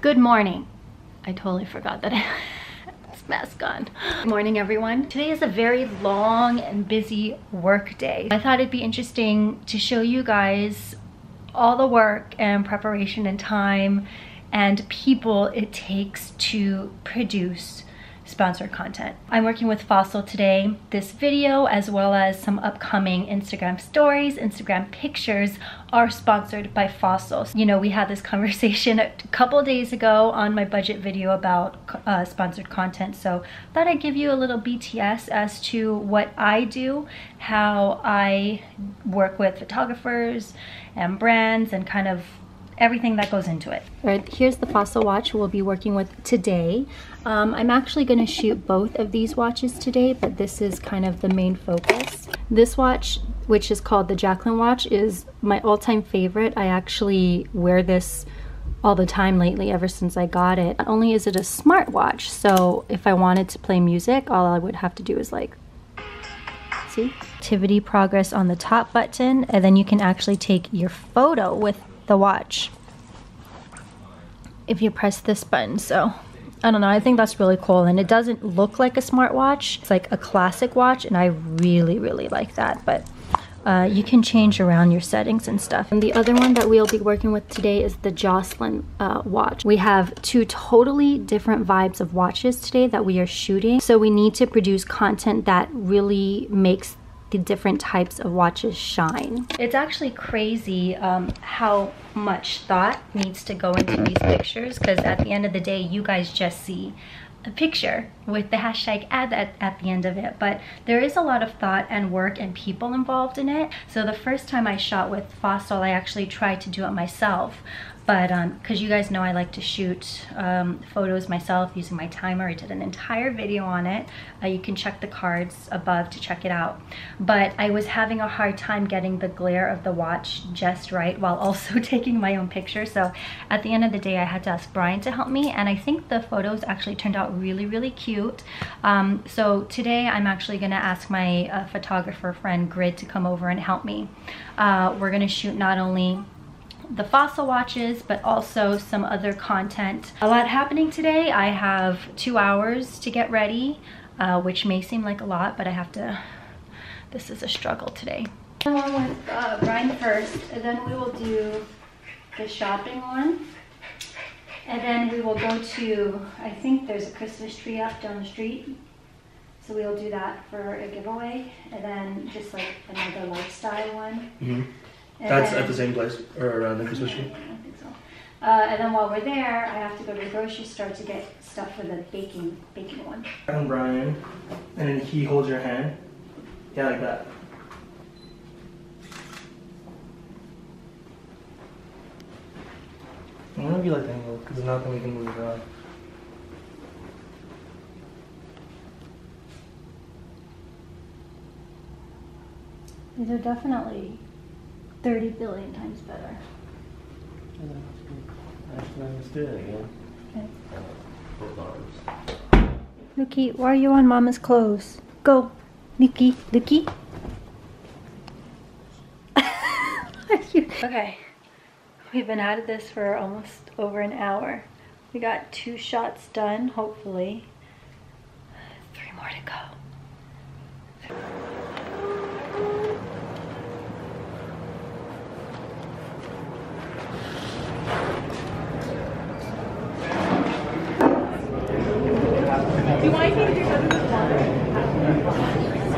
Good morning. I totally forgot that I mask on. Good morning everyone. Today is a very long and busy work day. I thought it'd be interesting to show you guys all the work and preparation and time and people it takes to produce sponsored content. I'm working with Fossil today. This video, as well as some upcoming Instagram stories, Instagram pictures, are sponsored by Fossil. You know, we had this conversation a couple days ago on my budget video about uh, sponsored content, so thought I'd give you a little BTS as to what I do, how I work with photographers and brands, and kind of everything that goes into it. All right, here's the Fossil watch we'll be working with today. Um, I'm actually gonna shoot both of these watches today, but this is kind of the main focus. This watch, which is called the Jacqueline watch, is my all-time favorite. I actually wear this all the time lately ever since I got it. Not only is it a smartwatch, so if I wanted to play music, all I would have to do is like, see? Activity progress on the top button, and then you can actually take your photo with the watch if you press this button. So I don't know, I think that's really cool. And it doesn't look like a smartwatch. It's like a classic watch and I really, really like that. But uh, you can change around your settings and stuff. And the other one that we'll be working with today is the Jocelyn uh, watch. We have two totally different vibes of watches today that we are shooting. So we need to produce content that really makes the different types of watches shine. It's actually crazy um, how much thought needs to go into these pictures because at the end of the day, you guys just see a picture with the hashtag ad at, at the end of it. But there is a lot of thought and work and people involved in it. So the first time I shot with Fossil I actually tried to do it myself but because um, you guys know I like to shoot um, photos myself using my timer. I did an entire video on it. Uh, you can check the cards above to check it out. But I was having a hard time getting the glare of the watch just right while also taking my own picture. So at the end of the day, I had to ask Brian to help me. And I think the photos actually turned out really, really cute. Um, so today I'm actually gonna ask my uh, photographer friend Grid to come over and help me. Uh, we're gonna shoot not only the fossil watches, but also some other content. A lot happening today. I have two hours to get ready, uh, which may seem like a lot, but I have to, this is a struggle today. Along with uh, Brian first, and then we will do the shopping one. And then we will go to, I think there's a Christmas tree up down the street. So we'll do that for a giveaway. And then just like another lifestyle one. Mm -hmm. That's at the same place or around the Christmas tree? I don't think so. Uh, and then while we're there, I have to go to the grocery store to get stuff for the baking baking one. And Brian, and then he holds your hand. Yeah, like that. I'm gonna be like that angle because there's nothing we can move around. These are definitely 30 billion times better. Let's do it again. Okay. Uh, Luki, why are you on Mama's clothes? Go, Luki, Luki. okay, we've been at this for almost over an hour. We got two shots done, hopefully. Three more to go. Do you want anything to drink other than water?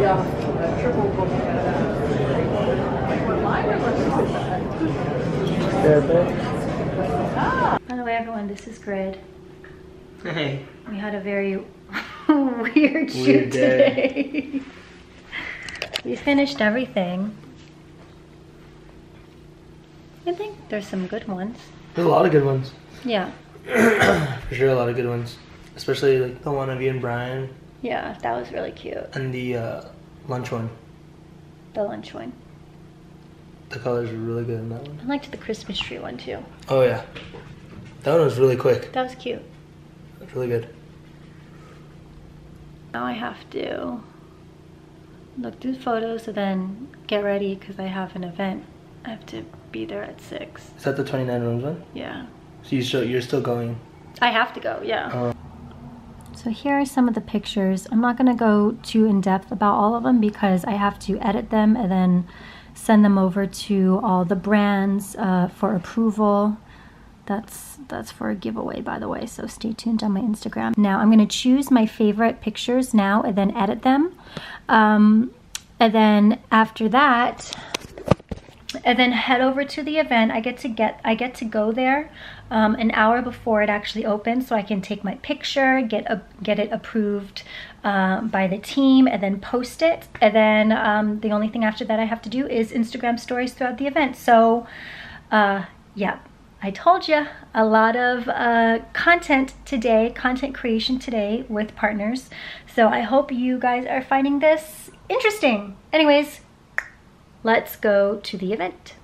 Yeah, triple By the way, everyone, this is Grid. Hey. We had a very weird shoot today. we finished everything. I think there's some good ones. There's a lot of good ones. Yeah. For sure, a lot of good ones especially like the one of you and Brian. Yeah, that was really cute. And the uh, lunch one. The lunch one. The colors were really good in that one. I liked the Christmas tree one too. Oh yeah, that one was really quick. That was cute. That's really good. Now I have to look through photos and then get ready because I have an event. I have to be there at six. Is that the 29 rooms one? Yeah. So you show, you're still going I have to go, yeah. Uh. So here are some of the pictures. I'm not gonna go too in depth about all of them because I have to edit them and then send them over to all the brands uh, for approval. That's, that's for a giveaway, by the way, so stay tuned on my Instagram. Now, I'm gonna choose my favorite pictures now and then edit them. Um, and then after that, and then head over to the event. I get to get I get to go there um, an hour before it actually opens, so I can take my picture, get a, get it approved um, by the team, and then post it. And then um, the only thing after that I have to do is Instagram stories throughout the event. So, uh, yeah, I told you a lot of uh, content today, content creation today with partners. So I hope you guys are finding this interesting. Anyways, let's go to the event.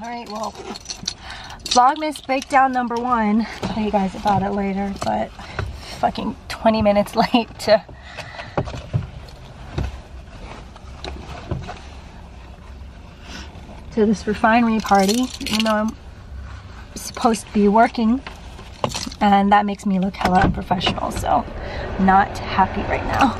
All right, well, Vlogmas breakdown number one. I'll tell you guys about it later, but fucking 20 minutes late to to this refinery party, even though I'm supposed to be working. And that makes me look hella unprofessional, so not happy right now.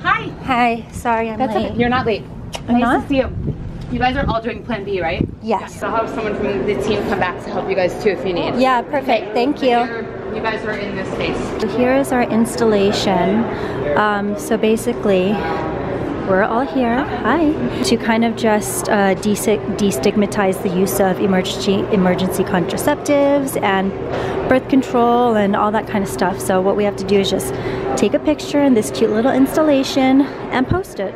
Hi. Hi, sorry I'm That's late. Okay. You're not late. I'm nice not? to see you. You guys are all doing Plan B, right? Yes. So I'll have someone from the team come back to help you guys too if you need. Yeah, perfect. Thank you. You're, you guys are in this space. So here is our installation. Um, so basically, we're all here, hi, to kind of just uh, destigmatize the use of emergency, emergency contraceptives and birth control and all that kind of stuff. So what we have to do is just take a picture in this cute little installation and post it.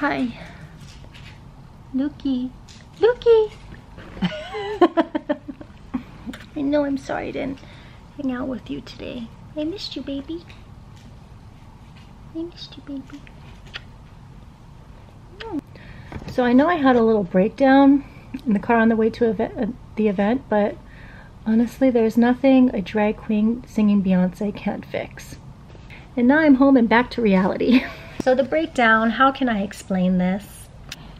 Hi. Lukey. Lukey! I know I'm sorry I didn't hang out with you today. I missed you, baby. I missed you, baby. So I know I had a little breakdown in the car on the way to event, uh, the event, but honestly, there's nothing a drag queen singing Beyonce can't fix. And now I'm home and back to reality. So the breakdown, how can I explain this?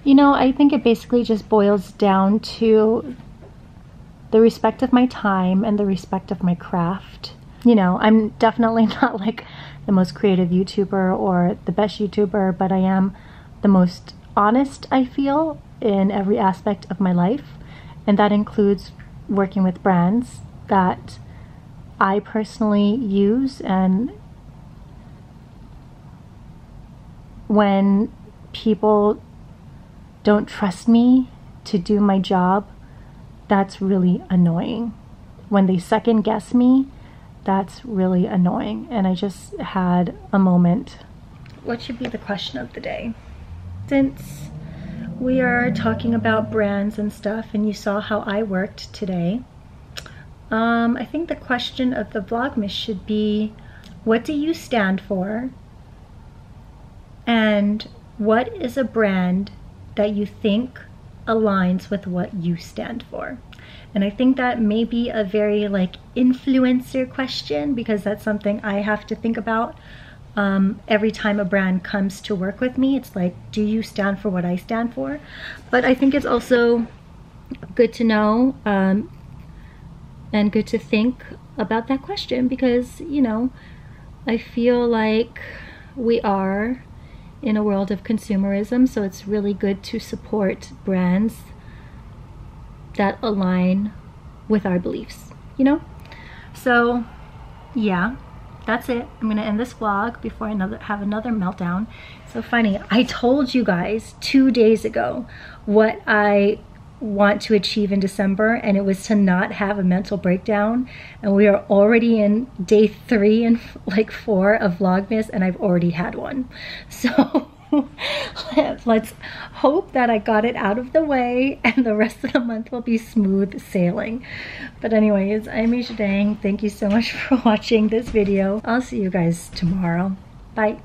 You know, I think it basically just boils down to the respect of my time and the respect of my craft. You know, I'm definitely not like the most creative YouTuber or the best YouTuber, but I am the most honest, I feel, in every aspect of my life. And that includes working with brands that I personally use and when people don't trust me to do my job, that's really annoying. When they second guess me, that's really annoying. And I just had a moment. What should be the question of the day? Since we are talking about brands and stuff, and you saw how I worked today, um, I think the question of the Vlogmas should be, what do you stand for? And what is a brand that you think aligns with what you stand for? And I think that may be a very like influencer question because that's something I have to think about um, every time a brand comes to work with me. It's like, do you stand for what I stand for? But I think it's also good to know um, and good to think about that question because, you know, I feel like we are in a world of consumerism, so it's really good to support brands that align with our beliefs, you know? So, yeah, that's it. I'm gonna end this vlog before I another, have another meltdown. So funny, I told you guys two days ago what I want to achieve in December and it was to not have a mental breakdown and we are already in day three and like four of Vlogmas and I've already had one. So let's hope that I got it out of the way and the rest of the month will be smooth sailing. But anyways, I'm Aja Dang. Thank you so much for watching this video. I'll see you guys tomorrow. Bye.